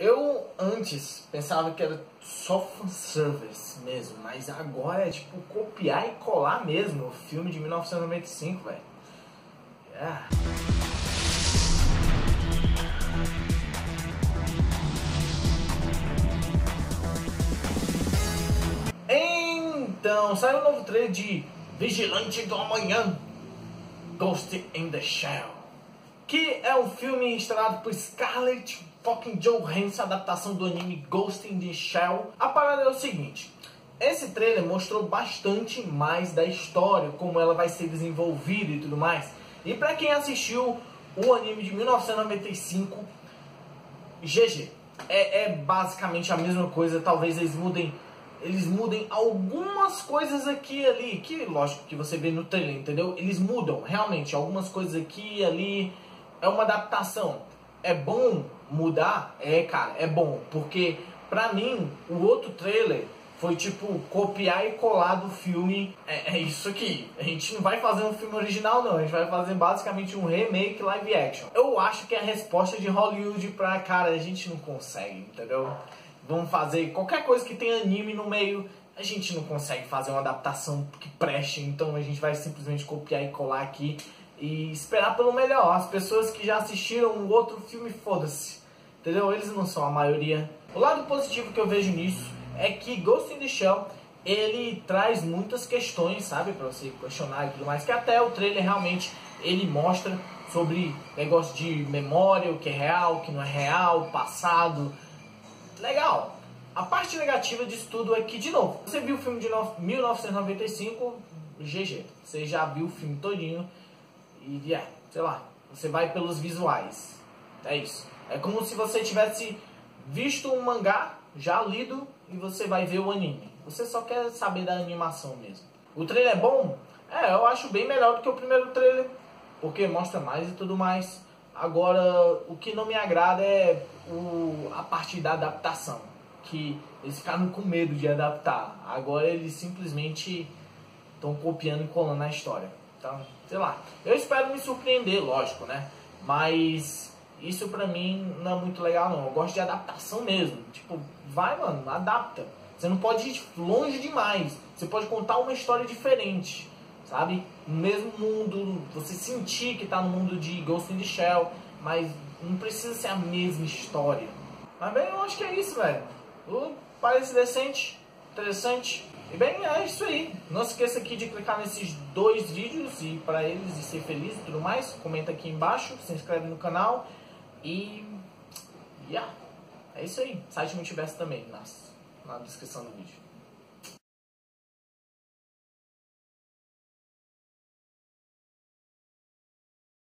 Eu antes pensava que era só fanservice mesmo, mas agora é tipo copiar e colar mesmo o filme de 1995, velho. Yeah. Então, saiu um novo trailer de Vigilante do Amanhã, Ghost in the Shell, que é um filme estrelado por Scarlett fucking Johansson, adaptação do anime Ghost in the Shell. A parada é o seguinte, esse trailer mostrou bastante mais da história, como ela vai ser desenvolvida e tudo mais. E para quem assistiu o anime de 1995, GG. É, é basicamente a mesma coisa, talvez eles mudem eles mudem algumas coisas aqui e ali, que lógico que você vê no trailer, entendeu? Eles mudam, realmente, algumas coisas aqui e ali, é uma adaptação. É bom mudar? É, cara, é bom, porque pra mim, o outro trailer foi tipo copiar e colar do filme. É, é, isso aqui. A gente não vai fazer um filme original, não. A gente vai fazer basicamente um remake live action. Eu acho que é a resposta de Hollywood pra cara, a gente não consegue, entendeu? vamos fazer qualquer coisa que tenha anime no meio, a gente não consegue fazer uma adaptação que preste, então a gente vai simplesmente copiar e colar aqui e esperar pelo melhor. As pessoas que já assistiram um outro filme, foda-se, entendeu? Eles não são a maioria. O lado positivo que eu vejo nisso é que Ghost in the Shell ele traz muitas questões, sabe, para você questionar e tudo mais, que até o trailer realmente ele mostra sobre negócio de memória, o que é real, o que não é real, passado, legal. A parte negativa disso tudo é que, de novo, você viu o filme de 1995, GG. Você já viu o filme todinho e, é, sei lá, você vai pelos visuais. É isso. É como se você tivesse visto um mangá, já lido, e você vai ver o anime. Você só quer saber da animação mesmo. O trailer é bom? É, eu acho bem melhor do que o primeiro trailer, porque mostra mais e tudo mais. Agora, o que não me agrada é o, a parte da adaptação, que eles ficaram com medo de adaptar. Agora eles simplesmente estão copiando e colando a história. Então, sei lá. Eu espero me surpreender, lógico, né? Mas isso pra mim não é muito legal, não. Eu gosto de adaptação mesmo. Tipo, vai, mano, adapta. Você não pode ir longe demais. Você pode contar uma história diferente sabe? No mesmo mundo, você sentir que tá no mundo de Ghost in the Shell, mas não precisa ser a mesma história. Mas bem, eu acho que é isso, velho. Parece decente, interessante. E bem, é isso aí. Não se esqueça aqui de clicar nesses dois vídeos e para eles e ser feliz e tudo mais. Comenta aqui embaixo, se inscreve no canal e yeah, é isso aí. Site Multiverso também na, na descrição do vídeo.